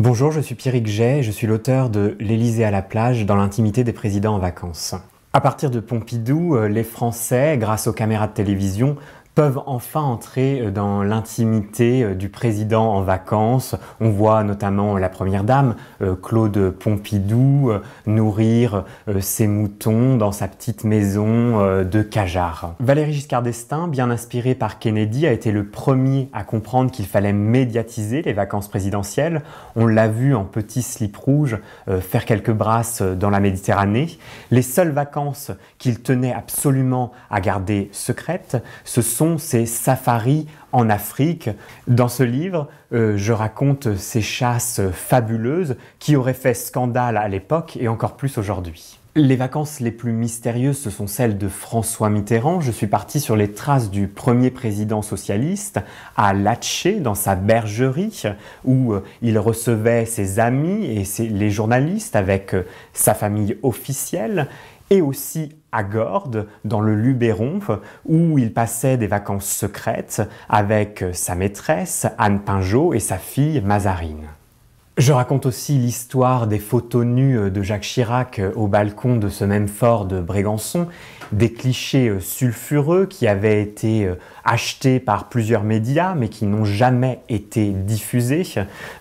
Bonjour, je suis Pierrick Jay, je suis l'auteur de L'Élysée à la plage dans l'intimité des présidents en vacances. À partir de Pompidou, euh, les Français, grâce aux caméras de télévision, peuvent enfin entrer euh, dans l'intimité euh, du président en vacances. On voit notamment la première dame, euh, Claude Pompidou, nourrir ses moutons dans sa petite maison de Cajar. Valéry Giscard d'Estaing, bien inspiré par Kennedy, a été le premier à comprendre qu'il fallait médiatiser les vacances présidentielles. On l'a vu en petit slip rouge faire quelques brasses dans la Méditerranée. Les seules vacances qu'il tenait absolument à garder secrètes, ce sont ces safaris en Afrique. Dans ce livre, euh, je raconte ces chasses fabuleuses qui auraient fait scandale à l'époque et encore plus aujourd'hui. Les vacances les plus mystérieuses, ce sont celles de François Mitterrand. Je suis parti sur les traces du premier président socialiste à Latché, dans sa bergerie, où euh, il recevait ses amis et les journalistes avec euh, sa famille officielle et aussi à Gordes, dans le Luberon, où il passait des vacances secrètes avec sa maîtresse, Anne Pinjot, et sa fille, Mazarine. Je raconte aussi l'histoire des photos nues de Jacques Chirac au balcon de ce même fort de Brégançon, des clichés sulfureux qui avaient été achetés par plusieurs médias mais qui n'ont jamais été diffusés.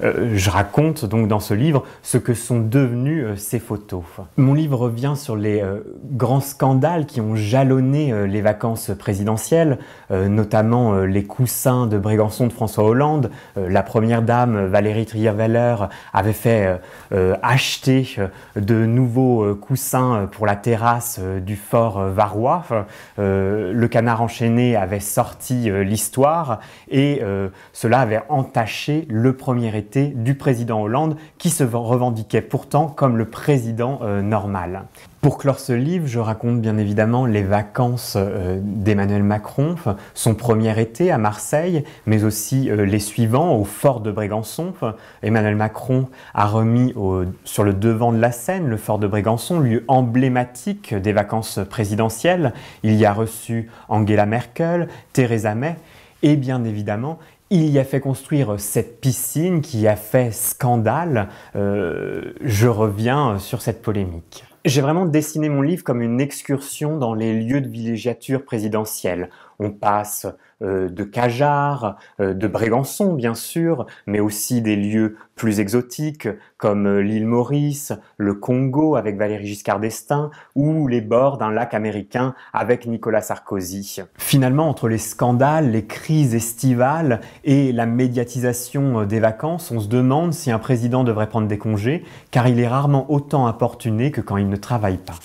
Euh, je raconte donc dans ce livre ce que sont devenues euh, ces photos. Mon livre revient sur les euh, grands scandales qui ont jalonné les vacances présidentielles, notamment les coussins de Brégançon de François Hollande. la première dame, Valérie Trierweiler, avait fait acheter de nouveaux coussins pour la terrasse du fort Varois. le canard enchaîné avait sorti euh, l'histoire et euh, cela avait entaché le premier été du président Hollande qui se revendiquait pourtant comme le président euh, normal. Pour clore ce livre, je raconte bien évidemment les vacances d'Emmanuel Macron, son premier été à Marseille, mais aussi les suivants au fort de Brégançon. Emmanuel Macron a remis sur le devant de la scène le fort de Brégançon, lieu emblématique des vacances présidentielles. Il y a reçu Angela Merkel, Theresa May, et bien évidemment, il y a fait construire cette piscine qui a fait scandale. Euh, je reviens sur cette polémique. J'ai vraiment dessiné mon livre comme une excursion dans les lieux de villégiature présidentielle. On passe euh, de Cajar, euh, de Brégançon bien sûr, mais aussi des lieux plus exotiques comme euh, l'île Maurice, le Congo avec Valéry Giscard d'Estaing ou les bords d'un lac américain avec Nicolas Sarkozy. Finalement, entre les scandales, les crises estivales et la médiatisation des vacances, on se demande si un président devrait prendre des congés car il est rarement autant importuné que quand il ne travaille pas.